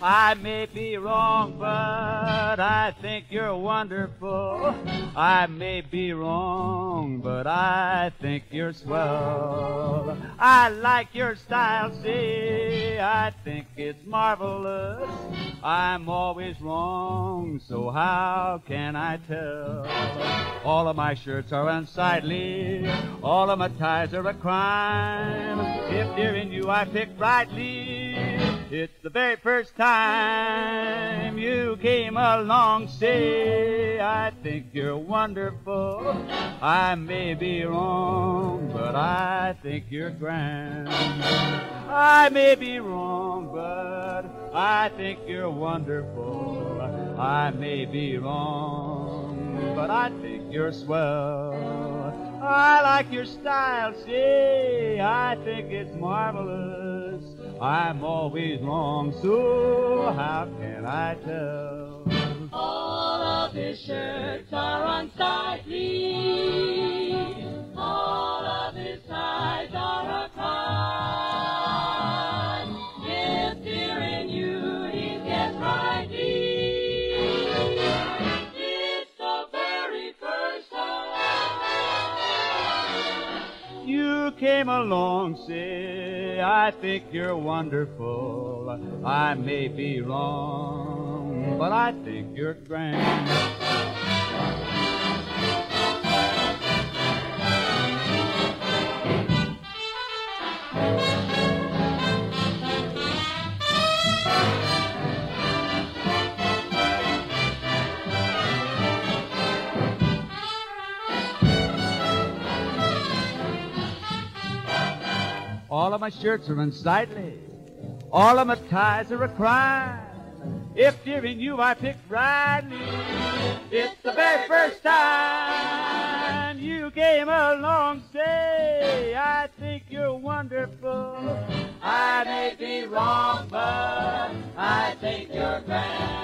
I may be wrong, but I think you're wonderful. I may be wrong, but I think you're swell. I like your style, see, I think it's marvelous. I'm always wrong, so how can I tell? All of my shirts are unsightly, all of my ties are a crime. If dear in you I pick rightly, it's the very first time you came along. Say, I think you're wonderful. I may be wrong, but I think you're grand. I may be wrong, but I think you're wonderful. I may be wrong, but I think you're swell. I like your style, see, I think it's marvelous. I'm always wrong, so how can I tell? All of his shirts are unsightly. You came along, say, I think you're wonderful. I may be wrong, but I think you're grand. All of my shirts are unsightly. All of my ties are a crime. If dear in you I picked rightly, it's the very first time you came along. Say, I think you're wonderful. I may be wrong, but I think you're grand.